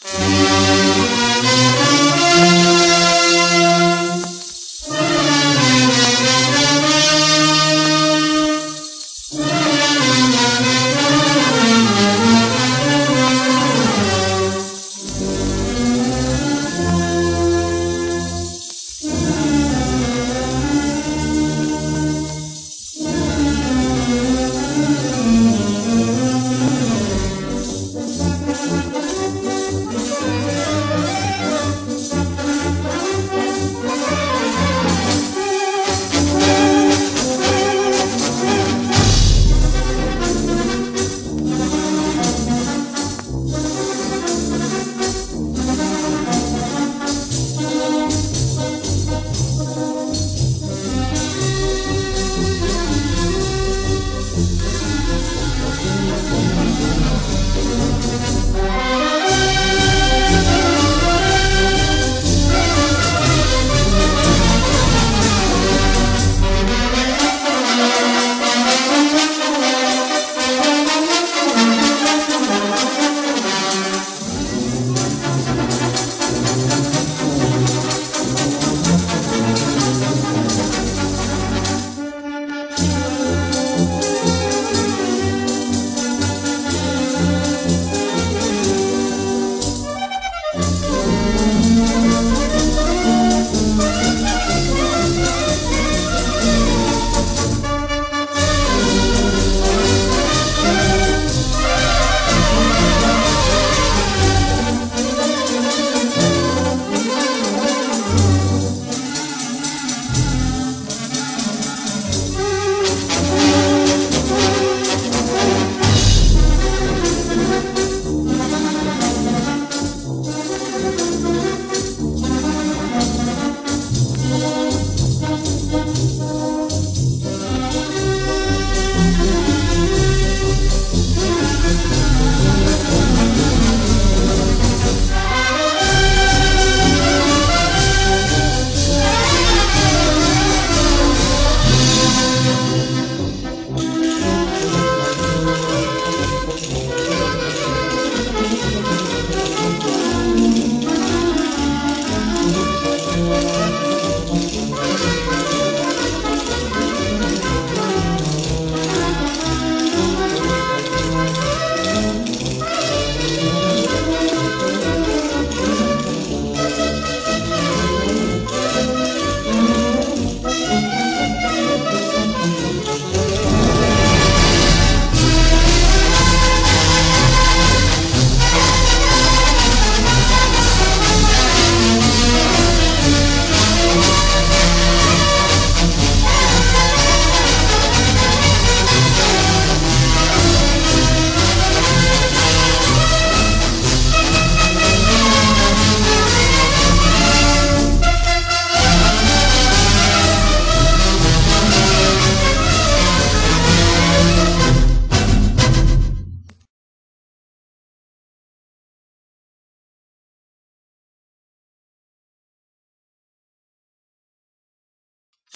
Mm-hmm.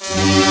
Mm-hmm.